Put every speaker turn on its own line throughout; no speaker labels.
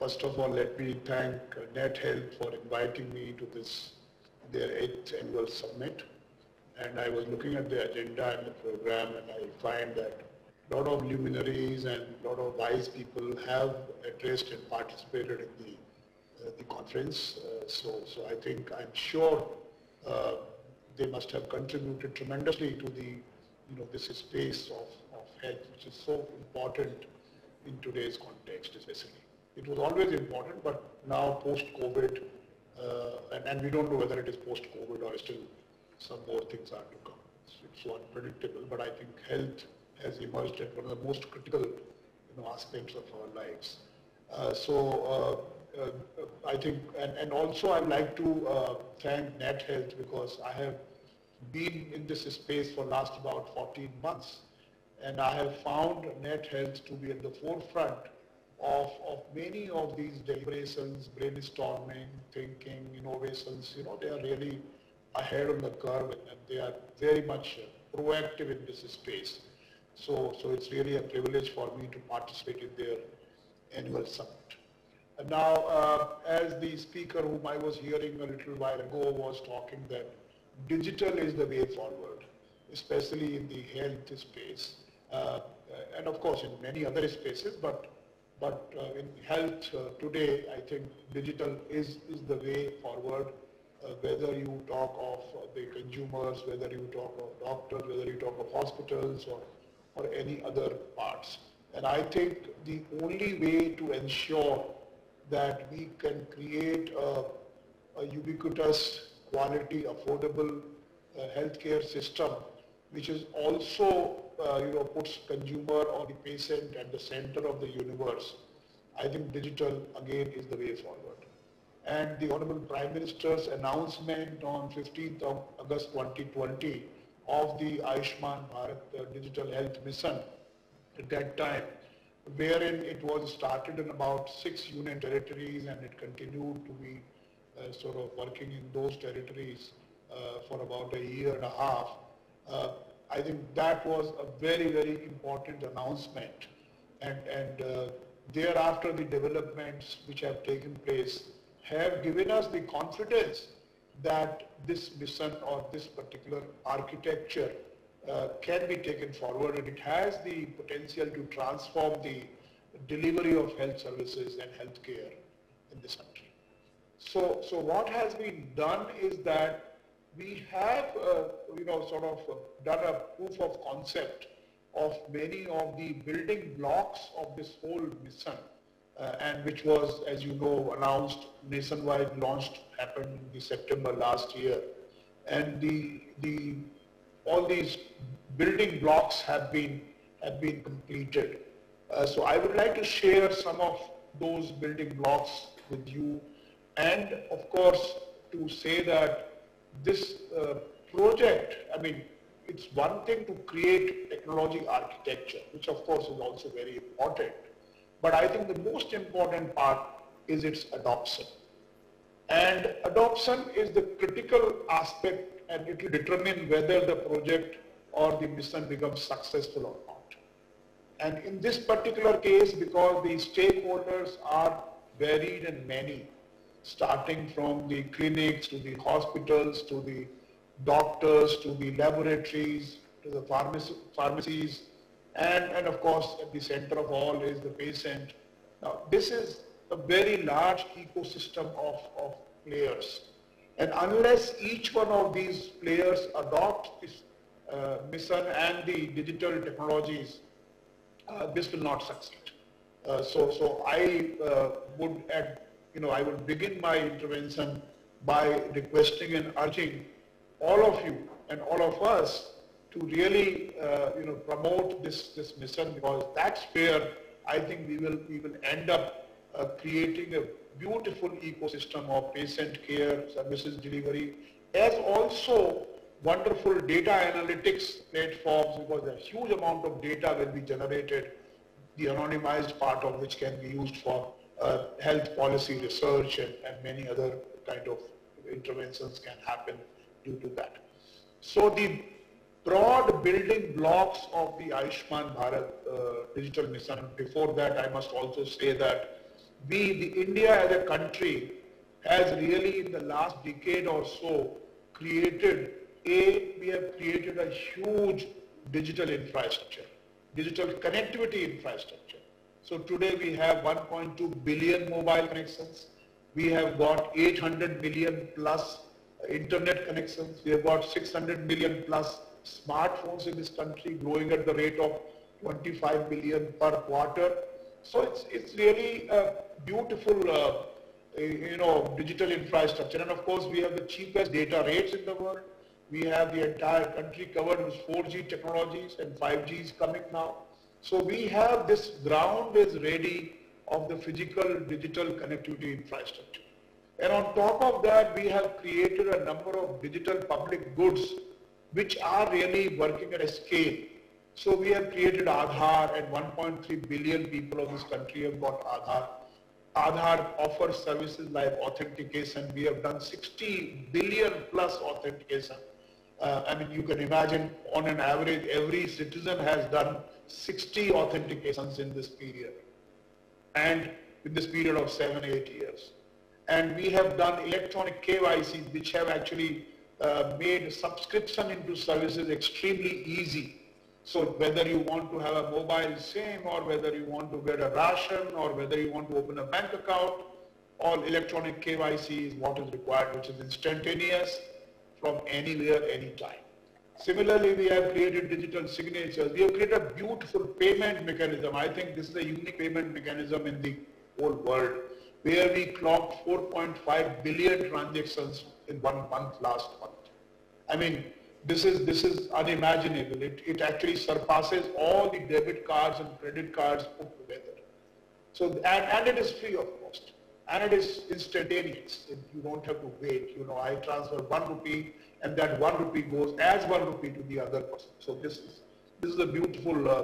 First of all, let me thank uh, NATHEALTH for inviting me to this, their eighth annual summit. And I was looking at the agenda and the program and I find that a lot of luminaries and a lot of wise people have addressed and participated in the, uh, the conference. Uh, so, so I think, I'm sure uh, they must have contributed tremendously to the, you know, this space of, of health, which is so important in today's context, especially. It was always important, but now post-COVID, uh, and, and, we don't know whether it is post-COVID or still some more things are to come. It's, it's so unpredictable, but I think health has emerged as one of the most critical you know, aspects of our lives. Uh, so uh, uh, I think, and, and also I'd like to uh, thank NATHEALTH because I have been in this space for last about 14 months and I have found NATHEALTH to be at the forefront of, of many of these deliberations, brainstorming, thinking, innovations, you know, they are really ahead on the curve and they are very much proactive in this space. So, so it's really a privilege for me to participate in their annual summit. Now, uh, as the speaker whom I was hearing a little while ago was talking that digital is the way forward, especially in the health space. Uh, and of course in many other spaces, but but uh, in health uh, today, I think digital is, is the way forward. Uh, whether you talk of the consumers, whether you talk of doctors, whether you talk of hospitals or, or any other parts. And I think the only way to ensure that we can create a, a ubiquitous, quality, affordable uh, healthcare system, which is also you know, puts consumer or the patient at the center of the universe, I think digital again is the way forward. And the Honorable Prime Minister's announcement on 15th of August 2020 of the Ayushman Bharat uh, Digital Health Mission at that time, wherein it was started in about six union territories and it continued to be uh, sort of working in those territories uh, for about a year and a half. Uh, I think that was a very, very important announcement. And, and uh, thereafter, the developments which have taken place have given us the confidence that this mission or this particular architecture uh, can be taken forward and it has the potential to transform the delivery of health services and healthcare in this country. So, so what has been done is that we have, uh, you know, sort of done a proof of concept of many of the building blocks of this whole mission, uh, and which was, as you know, announced nationwide, launched, happened in September last year, and the the all these building blocks have been have been completed. Uh, so I would like to share some of those building blocks with you, and of course to say that this uh, project, I mean, it's one thing to create technology architecture, which of course is also very important. But I think the most important part is its adoption. And adoption is the critical aspect and it will determine whether the project or the mission becomes successful or not. And in this particular case, because the stakeholders are varied and many, starting from the clinics to the hospitals to the doctors to the laboratories to the pharmacy, pharmacies and, and of course at the center of all is the patient. Now this is a very large ecosystem of, of players and unless each one of these players adopt this uh, mission and the digital technologies, uh, this will not succeed. Uh, so, so I uh, would add you know, I will begin my intervention by requesting and urging all of you and all of us to really, uh, you know, promote this, this mission because that's where I think we will, we will end up uh, creating a beautiful ecosystem of patient care, services delivery, as also wonderful data analytics platforms because a huge amount of data will be generated, the anonymized part of which can be used for uh, health policy research and, and many other kind of interventions can happen due to that. So the broad building blocks of the Ayushman Bharat uh, digital mission, before that I must also say that we, the India as a country, has really in the last decade or so created, A, we have created a huge digital infrastructure, digital connectivity infrastructure. So today we have 1.2 billion mobile connections. We have got 800 million plus internet connections. We have got 600 million plus smartphones in this country growing at the rate of 25 million per quarter. So it's, it's really a beautiful, uh, you know, digital infrastructure. And of course, we have the cheapest data rates in the world. We have the entire country covered with 4G technologies and 5G is coming now. So we have this ground is ready of the physical digital connectivity infrastructure. And on top of that, we have created a number of digital public goods which are really working at a scale. So we have created Aadhaar and 1.3 billion people of this country have got Aadhaar. Aadhaar offers services like authentication. We have done 60 billion plus authentication. Uh, I mean, you can imagine on an average, every citizen has done 60 authentications in this period and in this period of seven, eight years. And we have done electronic KYCs, which have actually uh, made subscription into services extremely easy. So whether you want to have a mobile SIM or whether you want to get a ration or whether you want to open a bank account, all electronic KYC is what is required, which is instantaneous from anywhere, anytime. Similarly, we have created digital signatures. We have created a beautiful payment mechanism. I think this is a unique payment mechanism in the whole world where we clocked 4.5 billion transactions in one month last month. I mean, this is, this is unimaginable. It, it actually surpasses all the debit cards and credit cards put together. So, and, and it is free of cost. And it is instantaneous. You don't have to wait. You know, I transfer one rupee and that one rupee goes as one rupee to the other person. So this is this is a beautiful uh,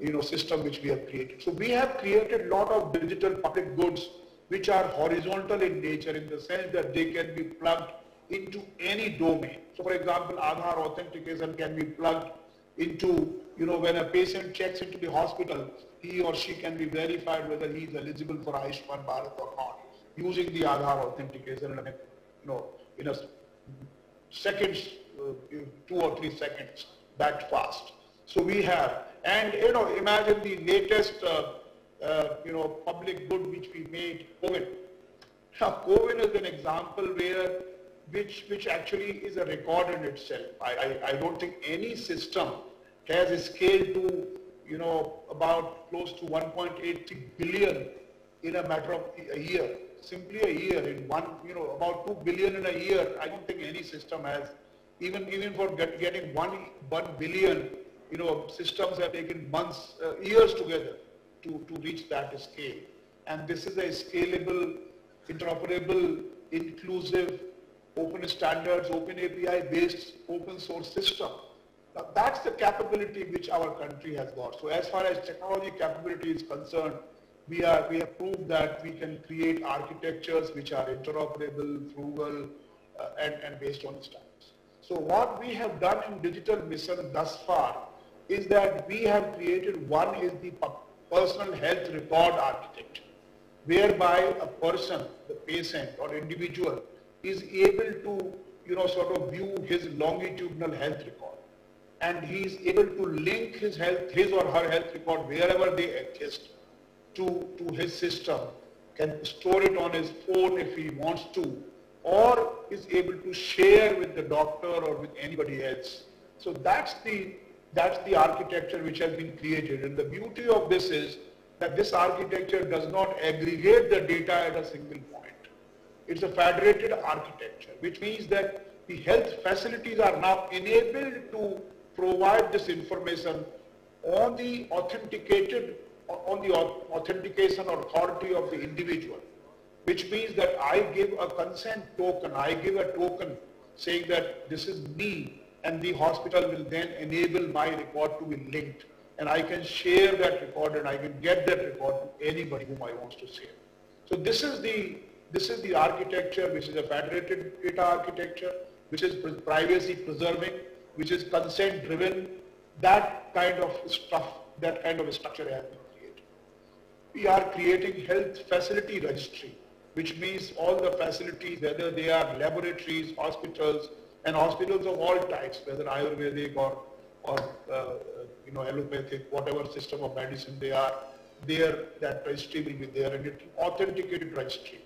you know system which we have created. So we have created a lot of digital public goods which are horizontal in nature in the sense that they can be plugged into any domain. So for example, Aadhaar authentication can be plugged into, you know, when a patient checks into the hospital, he or she can be verified whether he is eligible for Ayushman Bharat or not using the Aadhaar authentication, you know, in a seconds, uh, two or three seconds, that fast. So we have, and you know, imagine the latest, uh, uh, you know, public good which we made, COVID. Now, COVID is an example where, which, which actually is a record in itself. I, I, I don't think any system has scaled to, you know, about close to 1.80 billion in a matter of a year simply a year in one, you know, about 2 billion in a year, I don't think any system has, even, even for get, getting one, 1 billion, you know, systems have taken months, uh, years together to, to reach that scale. And this is a scalable, interoperable, inclusive, open standards, open API based open source system. Now that's the capability which our country has got. So as far as technology capability is concerned, we, are, we have proved that we can create architectures which are interoperable, frugal, uh, and, and based on standards. So what we have done in digital mission thus far is that we have created one is the personal health record architecture, whereby a person, the patient or individual is able to, you know, sort of view his longitudinal health record. And he is able to link his health, his or her health record wherever they exist to, to his system, can store it on his phone if he wants to, or is able to share with the doctor or with anybody else. So that's the, that's the architecture which has been created. And the beauty of this is that this architecture does not aggregate the data at a single point. It's a federated architecture, which means that the health facilities are now enabled to provide this information on the authenticated on the authentication or authority of the individual, which means that I give a consent token, I give a token saying that this is me and the hospital will then enable my record to be linked and I can share that record and I can get that record to anybody whom I want to share. So this is the this is the architecture which is a federated data architecture, which is privacy preserving, which is consent driven, that kind of stuff, that kind of structure has been we are creating health facility registry, which means all the facilities, whether they are laboratories, hospitals, and hospitals of all types, whether Ayurvedic or, or uh, you know, allopathic, whatever system of medicine they are, there that registry will be there and it's authenticated registry.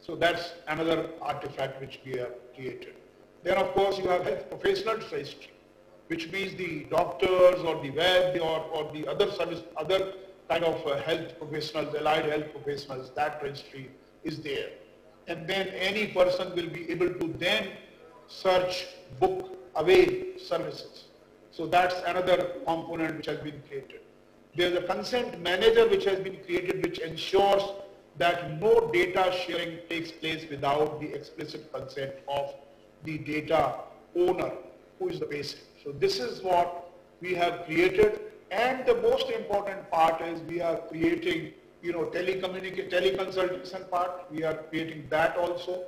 So that's another artifact which we have created. Then of course you have health professionals registry, which means the doctors or the web or, or the other service, other kind of uh, health professionals, allied health professionals, that registry is there. And then any person will be able to then search, book, avail services. So that's another component which has been created. There's a consent manager which has been created which ensures that no data sharing takes place without the explicit consent of the data owner, who is the patient. So this is what we have created. And the most important part is we are creating, you know, telecommunication, teleconsultation part. We are creating that also.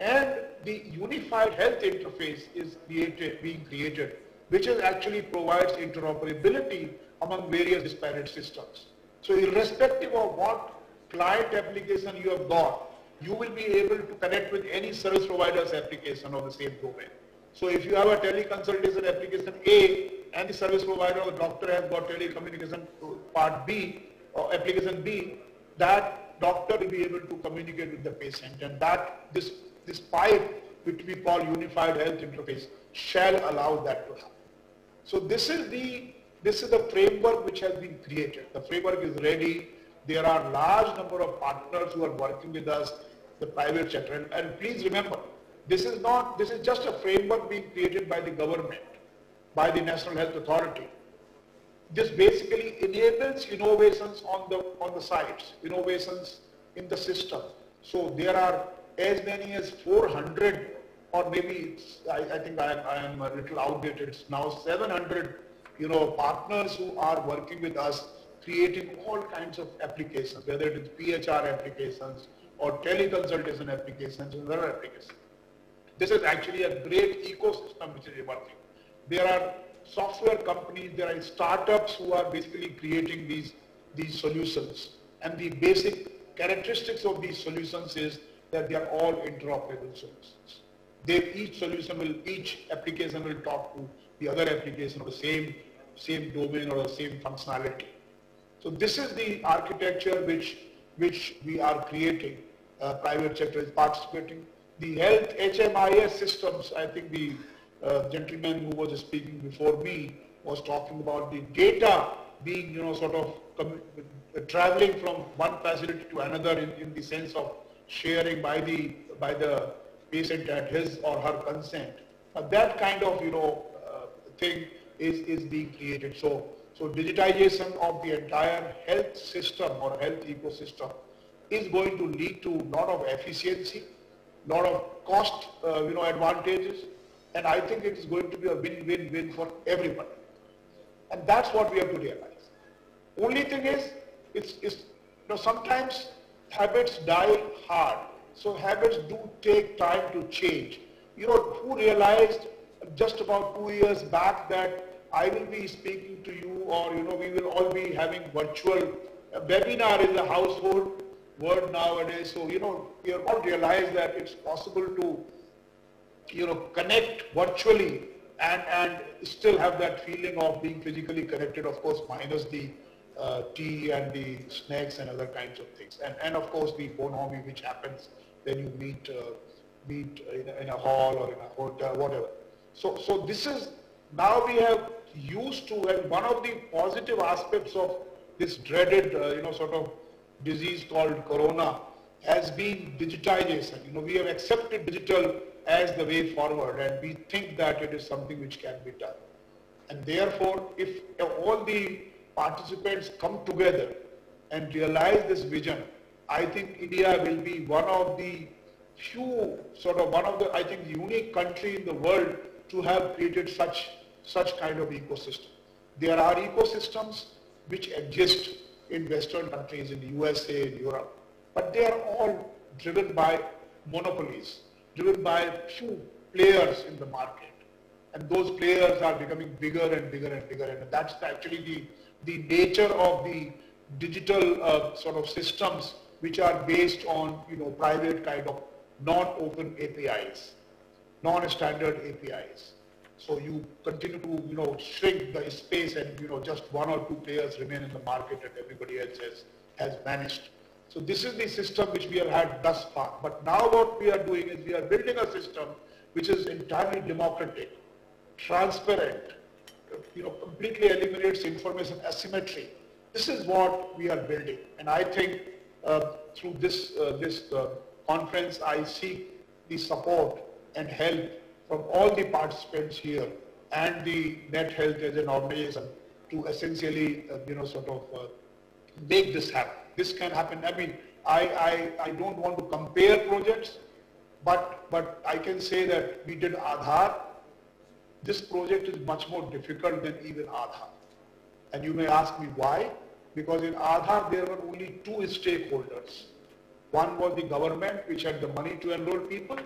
And the unified health interface is created, being created, which is actually provides interoperability among various disparate systems. So irrespective of what client application you have got, you will be able to connect with any service provider's application of the same domain. So if you have a teleconsultation application A and the service provider or doctor has got telecommunication uh, part B or application B, that doctor will be able to communicate with the patient and that this, this pipe which we call unified health interface shall allow that to happen. So this is the this is the framework which has been created. The framework is ready. There are large number of partners who are working with us, the private sector. And, and please remember, this is not, this is just a framework being created by the government, by the National Health Authority. This basically enables innovations on the, on the sites, innovations in the system. So there are as many as 400 or maybe I, I, think I, I am a little outdated, it's now 700 you know, partners who are working with us creating all kinds of applications, whether it is PHR applications or teleconsultation applications and other applications. This is actually a great ecosystem which is emerging. There are software companies, there are startups who are basically creating these, these solutions. And the basic characteristics of these solutions is that they are all interoperable solutions. They, each solution will, each application will talk to the other application of the same, same domain or the same functionality. So this is the architecture which, which we are creating. Uh, private sector is participating. The health HMIS systems, I think the uh, gentleman who was speaking before me was talking about the data being, you know, sort of traveling from one facility to another in, in the sense of sharing by the, by the patient at his or her consent. Uh, that kind of, you know, thing is, is being created. So, so digitization of the entire health system or health ecosystem is going to lead to lot of efficiency, lot of cost, uh, you know, advantages, and I think it is going to be a win-win-win for everybody. And that's what we have to realize. Only thing is, it's, it's you know, sometimes habits die hard. So habits do take time to change. You know, who realized just about two years back that I will be speaking to you or, you know, we will all be having virtual webinar is a household word nowadays. So, you know, we all realize that it's possible to, you know, connect virtually and, and still have that feeling of being physically connected, of course, minus the uh, tea and the snacks and other kinds of things. And, and of course, the bonhomie which happens when you meet, uh, meet in a, in a hall or in a hotel, whatever. So, so this is, now we have used to, and one of the positive aspects of this dreaded, uh, you know, sort of disease called corona has been digitization. You know, we have accepted digital as the way forward and we think that it is something which can be done. And therefore, if all the participants come together and realize this vision, I think India will be one of the few, sort of one of the, I think, unique country in the world to have created such, such kind of ecosystem. There are ecosystems which exist in Western countries, in the USA, in Europe, but they are all driven by monopolies, driven by few players in the market. And those players are becoming bigger and bigger and bigger. And that's actually the, the nature of the, digital uh, sort of systems which are based on, you know, private kind of non-open APIs, non-standard APIs. So you continue to, you know, shrink the space and, you know, just one or two players remain in the market and everybody else has, has vanished. So this is the system which we have had thus far. But now what we are doing is we are building a system which is entirely democratic, transparent, you know, completely eliminates information asymmetry. This is what we are building. And I think uh, through this, uh, this uh, conference, I seek the support and help from all the participants here and the NATHEALTH as an organization to essentially, uh, you know, sort of uh, make this happen. This can happen. I mean, I, I, I don't want to compare projects, but, but I can say that we did Aadhaar. This project is much more difficult than even Aadhaar. And you may ask me why? Because in Aadhaar there were only two stakeholders. One was the government which had the money to enroll people.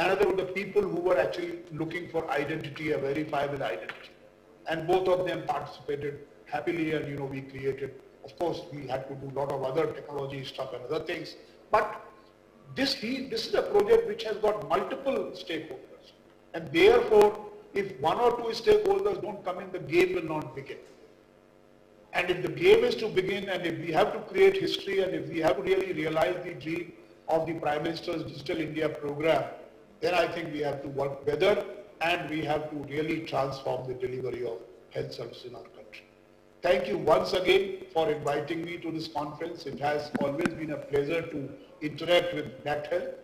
Another were the people who were actually looking for identity, a verifiable identity. And both of them participated happily and you know we created, of course we had to do a lot of other technology stuff and other things. But this, this is a project which has got multiple stakeholders. And therefore, if one or two stakeholders don't come in, the game will not begin. And if the game is to begin and if we have to create history and if we have to really realize the dream of the Prime Minister's Digital India program, then I think we have to work better and we have to really transform the delivery of health services in our country. Thank you once again for inviting me to this conference. It has always been a pleasure to interact with NATHEALTH